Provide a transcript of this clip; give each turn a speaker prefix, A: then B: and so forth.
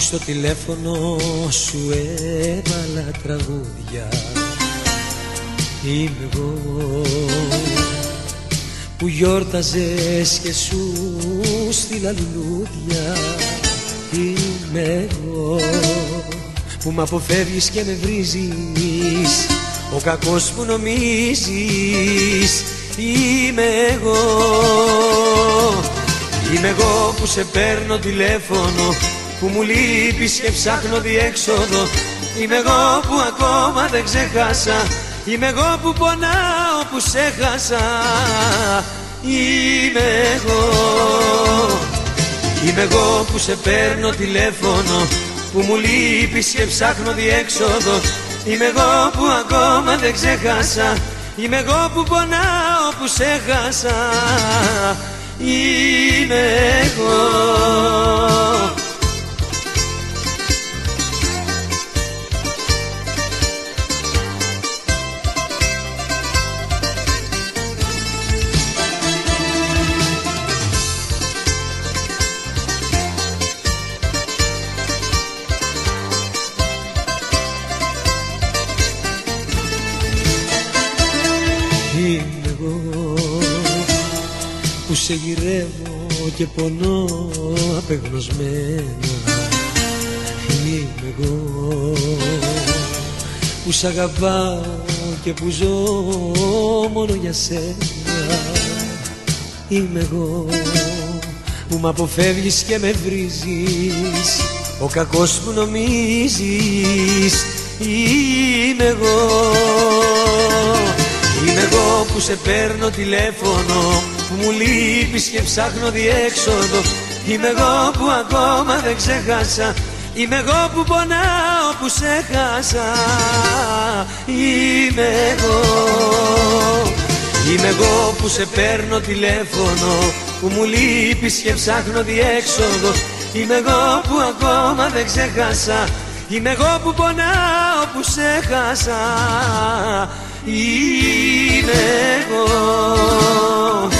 A: Είμαι εγώ που στο τηλέφωνο σου έβαλα τραγούδια. Είμαι εγώ που γιόρταζες και σου στείλα λουλούδια. Είμαι εγώ που μ' αποφεύγεις και με βρίζεις. Ο κακός που νομίζεις. Είμαι εγώ. Είμαι εγώ που σε παίρνω τηλέφωνο Που μου λείπεις και ψάχνω διέξοδο. Είμαι εγώ που ακόμα δεν ξεχάσα. Είμαι εγώ που πονάω που σε χάσα. Είμαι εγώ. Είμαι εγώ που σε παίρνω τηλέφωνο. Που μου λείπεις και ψάχνω διέξοδο. Είμαι εγώ που ακόμα δεν ξεχάσα. Είμαι εγώ που πονάω που σε χάσα. Είμαι εγώ Είμαι εγώ που σε γυρεύω και πονώ απεγνωσμένα. Είμαι εγώ που σ' αγαπάω και που ζω μόνο για σένα. Είμαι εγώ που μ' αποφεύγεις και με βρίζεις Ο κακός που νομίζεις. Είμαι εγώ Είμαι εγώ που σε παίρνω τηλέφωνο Που μου λείπεις και ψάχνω διέξοδο. Είμαι εγώ που ακόμα δεν ξεχάσα Είμαι εγώ που πονάω που σε χάσα. Είμαι εγώ Είμαι εγώ που σε παίρνω τηλέφωνο Που μου λείπεις και ψάχνω διέξοδο. Είμαι εγώ που ακόμα δεν ξεχάσα Είμαι εγώ που πονάω που σε χάσα Είμαι εγώ